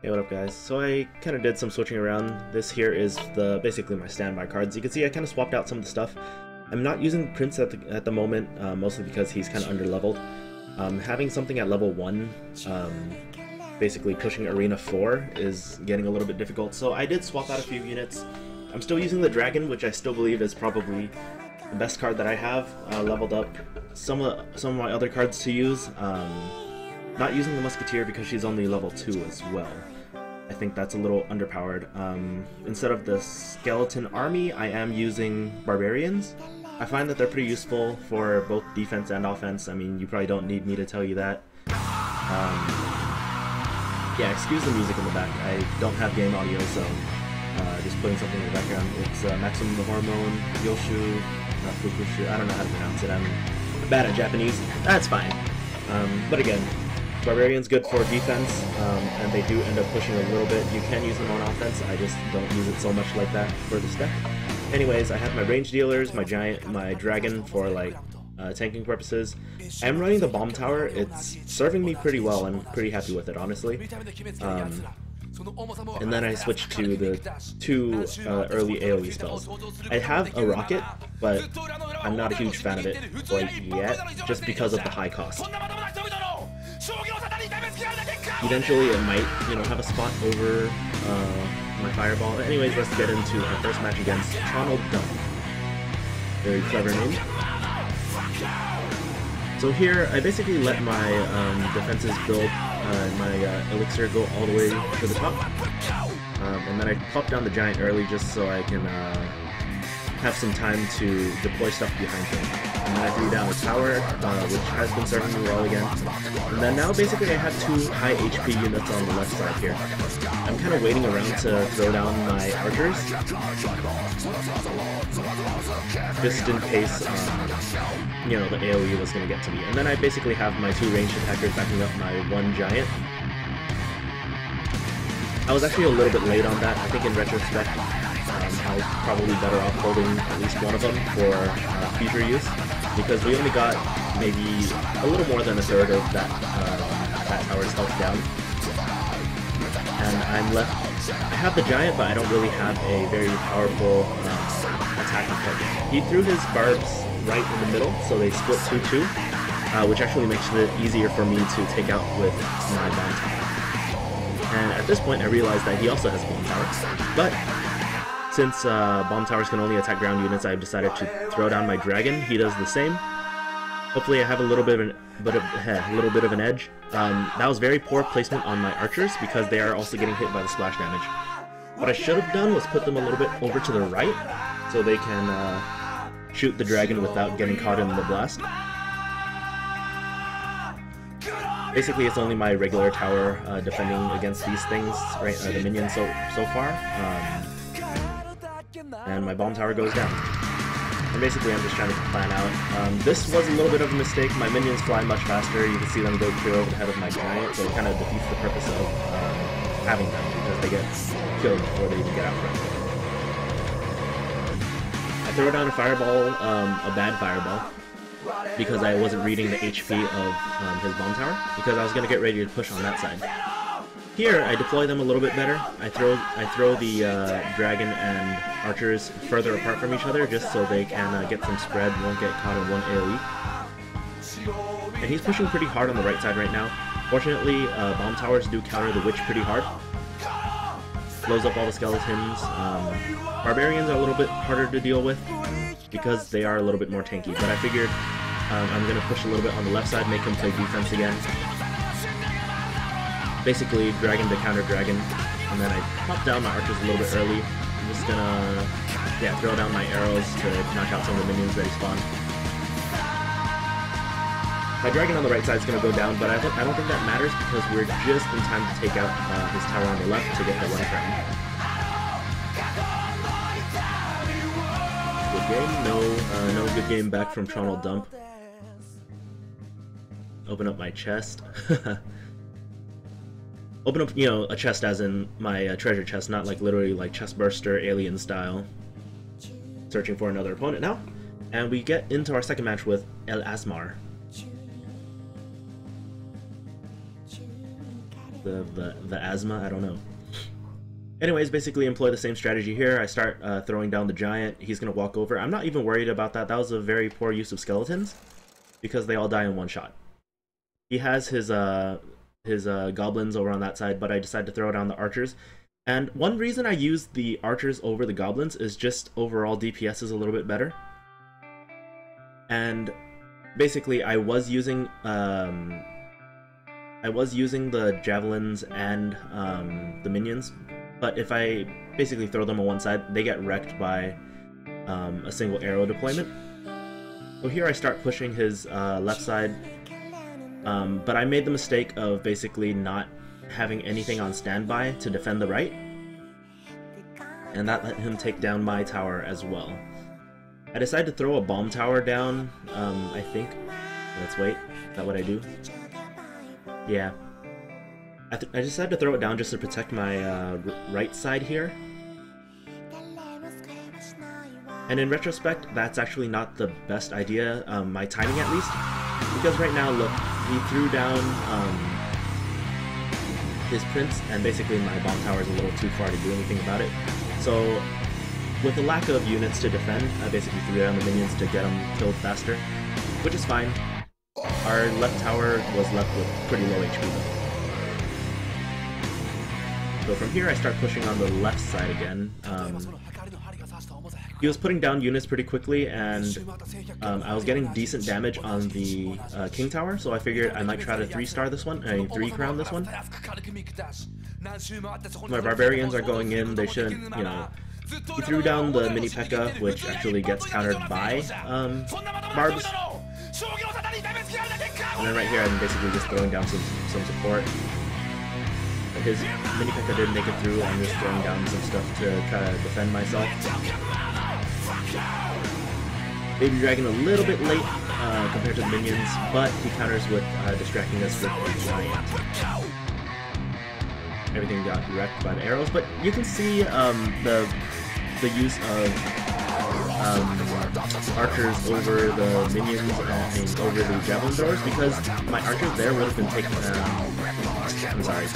Hey, what up guys? So I kind of did some switching around. This here is the basically my standby cards. You can see I kind of swapped out some of the stuff. I'm not using Prince at the, at the moment, uh, mostly because he's kind of under-leveled. Um, having something at level 1, um, basically pushing Arena 4, is getting a little bit difficult, so I did swap out a few units. I'm still using the Dragon, which I still believe is probably the best card that I have, uh, leveled up some of, some of my other cards to use. Um, not using the Musketeer because she's only level 2 as well. I think that's a little underpowered. Um, instead of the Skeleton Army, I am using Barbarians. I find that they're pretty useful for both defense and offense. I mean, you probably don't need me to tell you that. Um, yeah, excuse the music in the back. I don't have game audio, so uh, just putting something in the background. It's uh, Maximum the Hormone, Yoshu, not Fukushu. I don't know how to pronounce it. I'm bad at Japanese. That's fine. Um, but again, Barbarian's good for defense, um, and they do end up pushing a little bit. You can use them on offense, I just don't use it so much like that for this deck. Anyways, I have my range dealers, my giant, my dragon for like uh, tanking purposes. I'm running the bomb tower. It's serving me pretty well. I'm pretty happy with it, honestly. Um, and then I switch to the two uh, early AoE spells. I have a rocket, but I'm not a huge fan of it quite yet, just because of the high cost. Eventually it might, you know, have a spot over uh, my fireball. Anyways, let's get into our first match against Tronal Dump. Very clever name. So here, I basically let my um, defenses build uh, my uh, elixir go all the way to the top. Um, and then I pop down the giant early just so I can uh, have some time to deploy stuff behind him and then I threw down a tower, uh, which has been serving me well again. And then now basically I have two high HP units on the left side here. I'm kind of waiting around to throw down my archers, just in case, um, you know, the AoE was going to get to me. And then I basically have my two ranged attackers backing up my one giant. I was actually a little bit late on that. I think in retrospect, I was probably better off holding at least one of them for uh, future use because we only got maybe a little more than a third of that uh, that tower's health down. And I'm left. I have the giant, but I don't really have a very powerful uh, attacking target. He threw his barbs right in the middle, so they split 2-2, uh, which actually makes it easier for me to take out with my bomb tower. And at this point, I realized that he also has bomb tower, but since uh, bomb towers can only attack ground units, I've decided to throw down my dragon. He does the same. Hopefully I have a little bit of an, but a, a little bit of an edge. Um, that was very poor placement on my archers because they are also getting hit by the splash damage. What I should have done was put them a little bit over to the right so they can uh, shoot the dragon without getting caught in the blast. Basically, it's only my regular tower uh, defending against these things, right? Uh, the minions so so far. Um, and my bomb tower goes down. And basically I'm just trying to plan out. Um, this was a little bit of a mistake. My minions fly much faster. You can see them go clear over the head of my giant, so it kind of defeats the purpose of um, having them, because they get killed before they even get out front. I throw down a fireball, um, a bad fireball, because I wasn't reading the HP of um, his bomb tower, because I was going to get ready to push on that side. Here, I deploy them a little bit better. I throw I throw the uh, dragon and archers further apart from each other just so they can uh, get some spread, won't get caught in one AoE. And he's pushing pretty hard on the right side right now. Fortunately, uh, bomb towers do counter the witch pretty hard. Blows up all the skeletons. Um, barbarians are a little bit harder to deal with because they are a little bit more tanky. But I figured um, I'm going to push a little bit on the left side, make him play defense again basically dragon to counter dragon, and then I pop down my archers a little bit early. I'm just gonna, yeah, throw down my arrows to knock out some of the minions that spawn. My dragon on the right side is gonna go down, but I don't, I don't think that matters because we're just in time to take out uh, his tower on the left to get the one frame. Good game, no, uh, no good game back from Tronal Dump. Open up my chest. Open up, you know, a chest as in my uh, treasure chest, not like literally like chest burster alien style. Searching for another opponent now. And we get into our second match with El Asmar. the, the, the asthma, I don't know. Anyways, basically employ the same strategy here. I start uh, throwing down the giant. He's going to walk over. I'm not even worried about that. That was a very poor use of skeletons because they all die in one shot. He has his uh, his uh, goblins over on that side, but I decided to throw down the archers. And one reason I use the archers over the goblins is just overall DPS is a little bit better. And basically, I was using um, I was using the javelins and um, the minions, but if I basically throw them on one side, they get wrecked by um, a single arrow deployment. So here I start pushing his uh, left side, um, but I made the mistake of basically not having anything on standby to defend the right, and that let him take down my tower as well. I decided to throw a bomb tower down, um, I think. Let's wait. Is that what I do? Yeah. I, I decided to throw it down just to protect my uh, right side here. And in retrospect, that's actually not the best idea, um, my timing at least. Because right now, look, he threw down um, his prince, and basically my bomb tower is a little too far to do anything about it. So with the lack of units to defend, I basically threw down the minions to get them killed faster, which is fine. Our left tower was left with pretty low HP though. So from here I start pushing on the left side again. Um, he was putting down units pretty quickly, and um, I was getting decent damage on the uh, King Tower, so I figured I might try to 3-star this one, I mean 3-crown this one. My Barbarians are going in, they shouldn't, you know... He threw down the Mini P.E.K.K.A, which actually gets countered by um, Barbs. And then right here I'm basically just throwing down some, some support. His Mini P.E.K.K.A didn't make it through, I'm just throwing down some stuff to try to defend myself. Baby Dragon a little bit late uh, compared to the minions, but he counters with uh, distracting us with a giant. Everything got wrecked by the arrows, but you can see um, the the use of um, archers over the minions and over the javelin because my archers there would have been taken. Um, I'm sorry.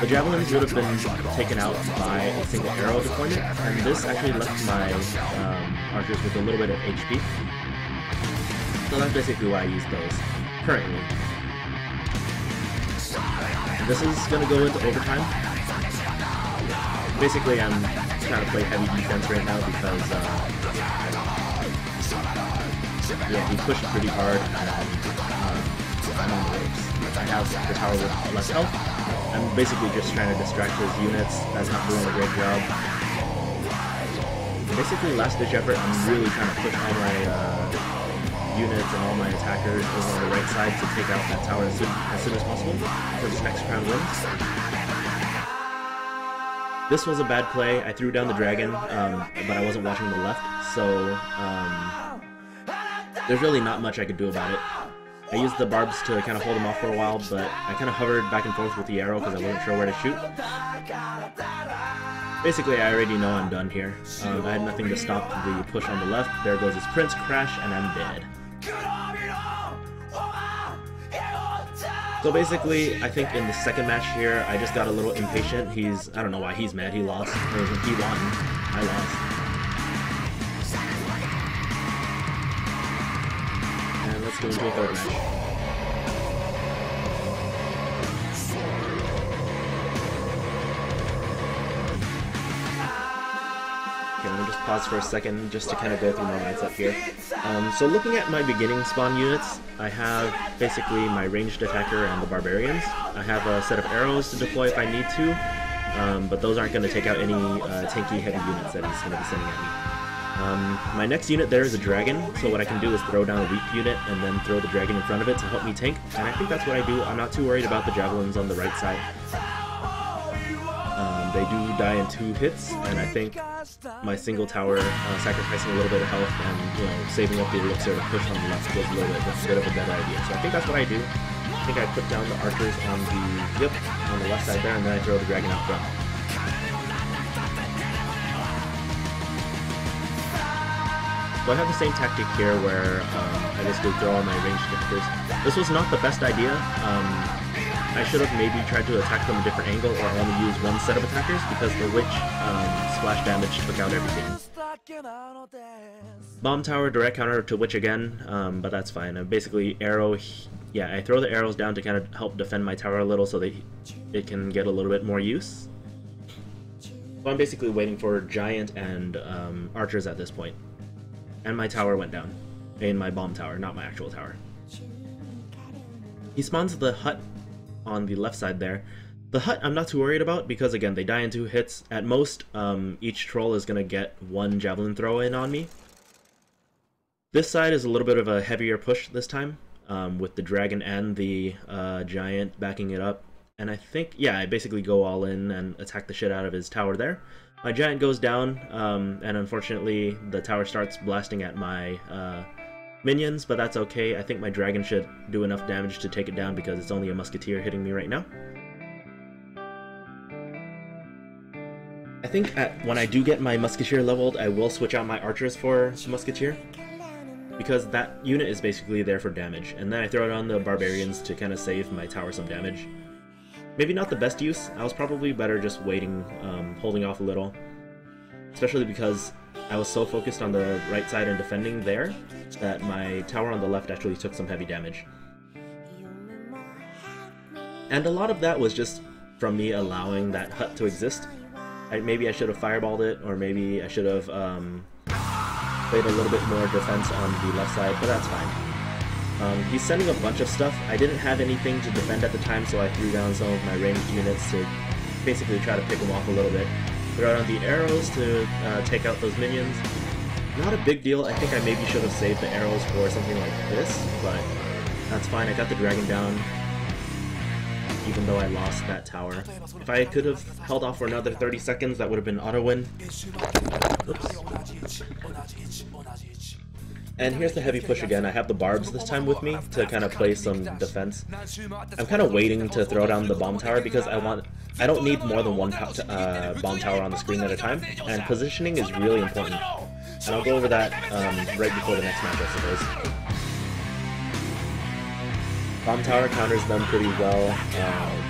The javelins would have been taken out by a single arrow deployment, and this actually left my um, archers with a little bit of HP. So that's basically why I use those currently. This is gonna go into overtime. Basically, I'm trying to play heavy defense right now because uh, yeah, he pushed pretty hard, and um, I'm on the ropes. I have the tower with less health. I'm basically just trying to distract his units. That's not doing a great job. Basically, last ditch effort, I'm really trying to push all my uh, units and all my attackers over on the right side to take out that tower as soon as, soon as possible for this next round wins. This was a bad play. I threw down the dragon, um, but I wasn't watching the left, so um, there's really not much I could do about it. I used the barbs to kind of hold him off for a while, but I kind of hovered back and forth with the arrow because I wasn't sure where to shoot. Basically, I already know I'm done here. Um, I had nothing to stop the push on the left. There goes his prince, crash, and I'm dead. So basically, I think in the second match here, I just got a little impatient. He's, I don't know why he's mad, he lost. He won. I lost. Let's go third match. Pause for a second just to kind of go through my lights up here. Um, so looking at my beginning spawn units, I have basically my ranged attacker and the barbarians. I have a set of arrows to deploy if I need to, um, but those aren't going to take out any uh, tanky heavy units that he's going to be sending at me. Um, my next unit there is a dragon, so what I can do is throw down a weak unit and then throw the dragon in front of it to help me tank, and I think that's what I do. I'm not too worried about the javelins on the right side. Um, they do die in two hits, and I think my single tower, uh, sacrificing a little bit of health and you know saving up the elixir to push on the left was a little bit, a bit of a better idea. So I think that's what I do. I think I put down the archers on the yep on the left side there, and then I throw the dragon out front. So I have the same tactic here where um, I just throw all my ranged hitters. This was not the best idea. Um, I should have maybe tried to attack from a different angle or only use one set of attackers because the Witch um, splash damage took out everything. Bomb Tower, direct counter to Witch again, um, but that's fine. I basically arrow, yeah, I throw the arrows down to kind of help defend my tower a little so that it can get a little bit more use. So I'm basically waiting for Giant and um, Archers at this point. And my tower went down. In my bomb tower, not my actual tower. He spawns the hut on the left side there. The hut I'm not too worried about because again they die in two hits. At most, um, each troll is gonna get one javelin throw in on me. This side is a little bit of a heavier push this time, um, with the dragon and the uh, giant backing it up. And I think, yeah, I basically go all in and attack the shit out of his tower there. My giant goes down, um, and unfortunately the tower starts blasting at my uh, minions, but that's okay. I think my dragon should do enough damage to take it down because it's only a musketeer hitting me right now. I think at, when I do get my musketeer leveled, I will switch out my archers for musketeer. Because that unit is basically there for damage, and then I throw it on the barbarians to kind of save my tower some damage. Maybe not the best use, I was probably better just waiting, um, holding off a little. Especially because I was so focused on the right side and defending there that my tower on the left actually took some heavy damage. And a lot of that was just from me allowing that hut to exist. I, maybe I should have fireballed it, or maybe I should have um, played a little bit more defense on the left side, but that's fine. Um, he's sending a bunch of stuff. I didn't have anything to defend at the time, so I threw down some of my ranged units to basically try to pick him off a little bit. Throw out the arrows to uh, take out those minions. Not a big deal. I think I maybe should have saved the arrows for something like this, but that's fine. I got the dragon down, even though I lost that tower. If I could have held off for another 30 seconds, that would have been auto-win. Oops. And here's the heavy push again. I have the barbs this time with me to kind of play some defense. I'm kind of waiting to throw down the bomb tower because I want I don't need more than one uh, bomb tower on the screen at a time, and positioning is really important. And I'll go over that um, right before the next match, I suppose. Bomb tower counters them pretty well. Uh,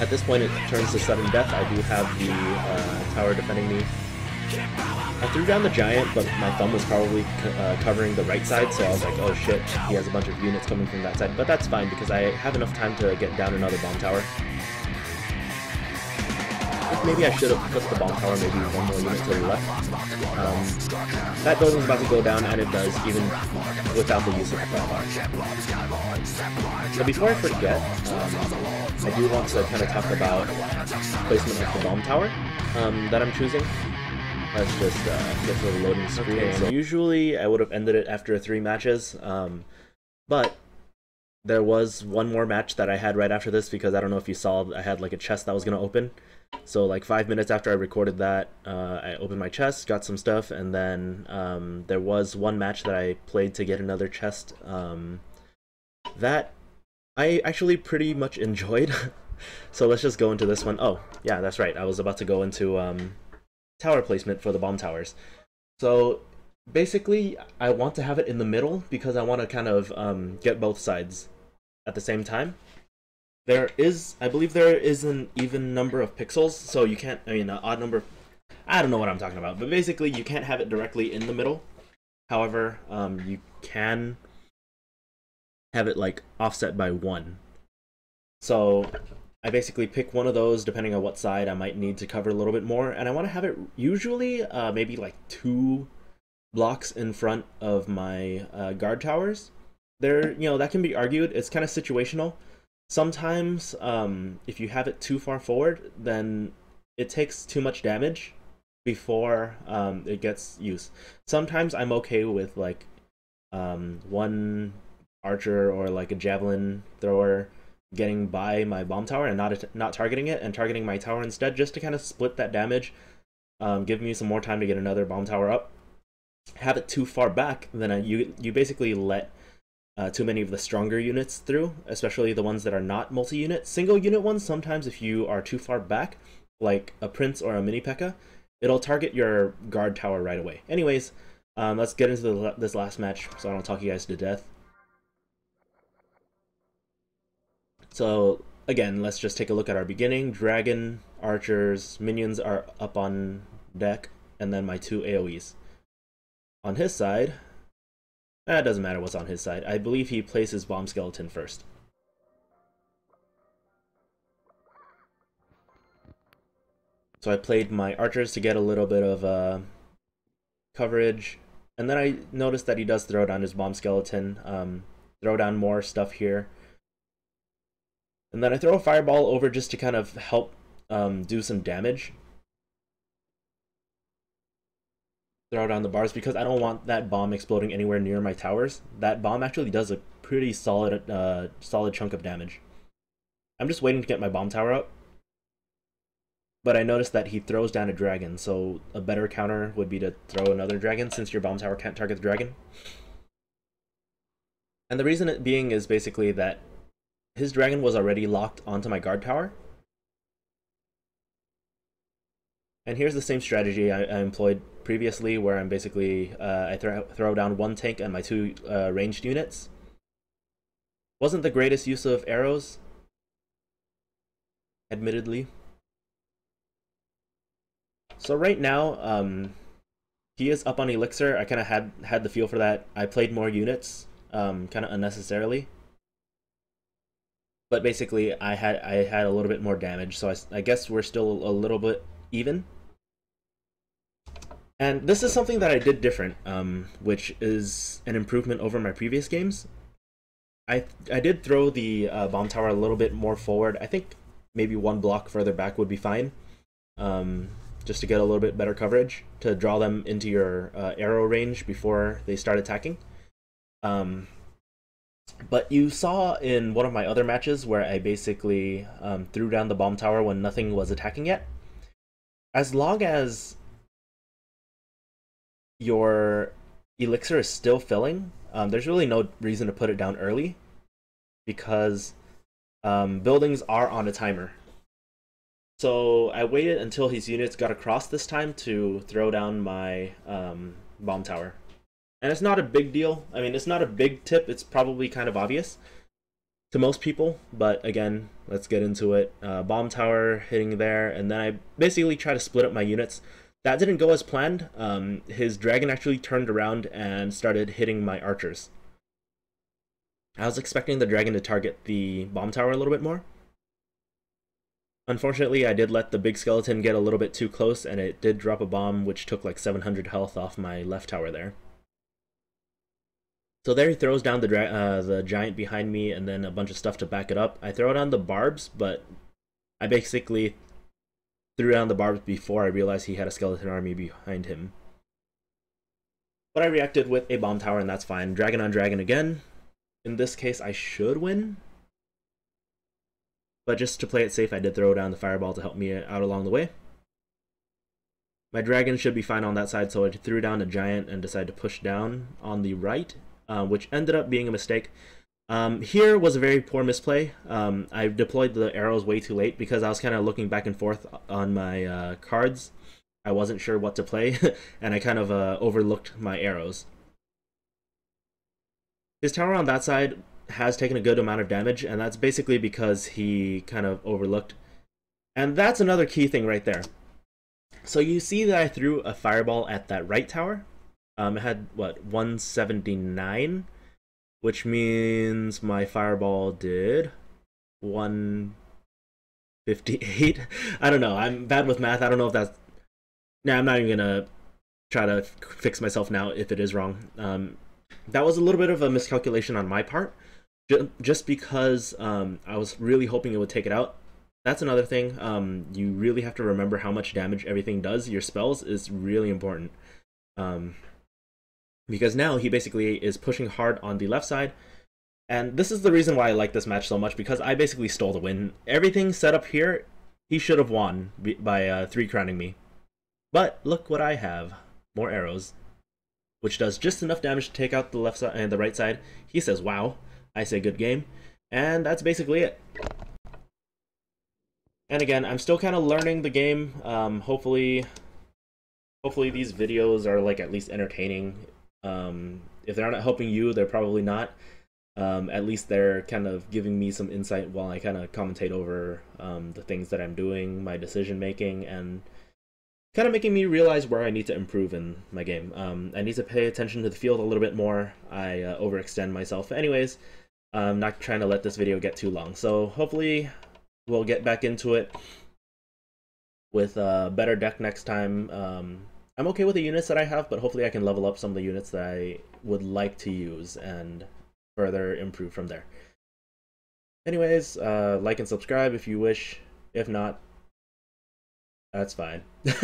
at this point, it turns to sudden death. I do have the uh, tower defending me I threw down the giant, but my thumb was probably uh, covering the right side, so I was like, oh shit, he has a bunch of units coming from that side. But that's fine, because I have enough time to get down another bomb tower. Maybe I should have put the bomb tower maybe one more unit to the left. Um, that building's about to go down, and it does, even without the use of the bomb. But before I forget, um, I do want to kind of talk about placement of the bomb tower um, that I'm choosing. Let's just uh, get to the loading screen. Okay, so usually I would have ended it after three matches, um, but there was one more match that I had right after this because I don't know if you saw I had like a chest that was gonna open. So like five minutes after I recorded that, uh, I opened my chest, got some stuff, and then um, there was one match that I played to get another chest. Um, that I actually pretty much enjoyed. so let's just go into this one. Oh, yeah, that's right. I was about to go into um, tower placement for the bomb towers. So basically, I want to have it in the middle because I want to kind of um, get both sides at the same time. There is, I believe there is an even number of pixels, so you can't, I mean, an odd number, I don't know what I'm talking about, but basically you can't have it directly in the middle. However, um, you can have it like offset by one. So I basically pick one of those depending on what side I might need to cover a little bit more, and I want to have it usually uh, maybe like two blocks in front of my uh, guard towers. There, you know, that can be argued. It's kind of situational. Sometimes, um, if you have it too far forward, then it takes too much damage before um, it gets used. Sometimes I'm okay with like um, one archer or like a javelin thrower getting by my bomb tower and not not targeting it and targeting my tower instead just to kind of split that damage um, give me some more time to get another bomb tower up. Have it too far back then I, you you basically let uh, too many of the stronger units through especially the ones that are not multi-unit. Single unit ones sometimes if you are too far back like a prince or a mini P.E.K.K.A it'll target your guard tower right away. Anyways um, let's get into the, this last match so I don't talk you guys to death So again, let's just take a look at our beginning. Dragon, archers, minions are up on deck, and then my two AoEs. On his side, that eh, doesn't matter what's on his side. I believe he places bomb skeleton first. So I played my archers to get a little bit of uh, coverage. And then I noticed that he does throw down his bomb skeleton, um, throw down more stuff here. And then I throw a fireball over just to kind of help um, do some damage. Throw down the barbs because I don't want that bomb exploding anywhere near my towers. That bomb actually does a pretty solid, uh, solid chunk of damage. I'm just waiting to get my bomb tower up but I noticed that he throws down a dragon, so a better counter would be to throw another dragon since your bomb tower can't target the dragon. And the reason it being is basically that his dragon was already locked onto my guard tower. And here's the same strategy I, I employed previously where I'm basically, uh, I th throw down one tank and my two uh, ranged units. Wasn't the greatest use of arrows, admittedly. So right now, um, he is up on Elixir. I kind of had had the feel for that. I played more units, um, kind of unnecessarily. But basically, I had I had a little bit more damage, so I, I guess we're still a little bit even. And this is something that I did different, um, which is an improvement over my previous games. I I did throw the uh, bomb tower a little bit more forward. I think maybe one block further back would be fine. Um, just to get a little bit better coverage to draw them into your uh, arrow range before they start attacking. Um, but you saw in one of my other matches where I basically um, threw down the bomb tower when nothing was attacking yet. As long as your elixir is still filling, um, there's really no reason to put it down early because um, buildings are on a timer. So I waited until his units got across this time to throw down my um, bomb tower. And it's not a big deal. I mean, it's not a big tip. It's probably kind of obvious to most people. But again, let's get into it. Uh, bomb tower hitting there. And then I basically try to split up my units. That didn't go as planned. Um, his dragon actually turned around and started hitting my archers. I was expecting the dragon to target the bomb tower a little bit more. Unfortunately, I did let the big skeleton get a little bit too close, and it did drop a bomb which took like 700 health off my left tower there. So there he throws down the, uh, the giant behind me and then a bunch of stuff to back it up. I throw down the barbs, but I basically threw down the barbs before I realized he had a skeleton army behind him. But I reacted with a bomb tower and that's fine. Dragon on dragon again. In this case, I should win. But just to play it safe, I did throw down the fireball to help me out along the way. My dragon should be fine on that side, so I threw down a giant and decided to push down on the right, uh, which ended up being a mistake. Um, here was a very poor misplay. Um, I deployed the arrows way too late because I was kind of looking back and forth on my uh, cards. I wasn't sure what to play, and I kind of uh, overlooked my arrows. His tower on that side has taken a good amount of damage, and that's basically because he kind of overlooked. And that's another key thing right there. So you see that I threw a fireball at that right tower. Um, it had, what, 179? Which means my fireball did 158. I don't know. I'm bad with math. I don't know if that's... Nah, I'm not even to try to fix myself now if it is wrong. Um, that was a little bit of a miscalculation on my part just because um, I was really hoping it would take it out. That's another thing. Um, you really have to remember how much damage everything does. Your spells is really important. Um, because now he basically is pushing hard on the left side. And this is the reason why I like this match so much, because I basically stole the win. Everything set up here, he should have won by uh, 3 crowning me. But look what I have. More arrows. Which does just enough damage to take out the left side and the right side. He says, wow. I say good game. And that's basically it. And again, I'm still kind of learning the game. Um, hopefully, hopefully these videos are like at least entertaining. Um, if they're not helping you, they're probably not. um, at least they're kind of giving me some insight while I kind of commentate over um, the things that I'm doing, my decision making, and kind of making me realize where I need to improve in my game. Um, I need to pay attention to the field a little bit more. I uh, overextend myself. Anyways, I'm not trying to let this video get too long. So hopefully we'll get back into it with a better deck next time. I'm okay with the units that I have, but hopefully I can level up some of the units that I would like to use and further improve from there. Anyways, uh, like and subscribe if you wish. If not, that's fine.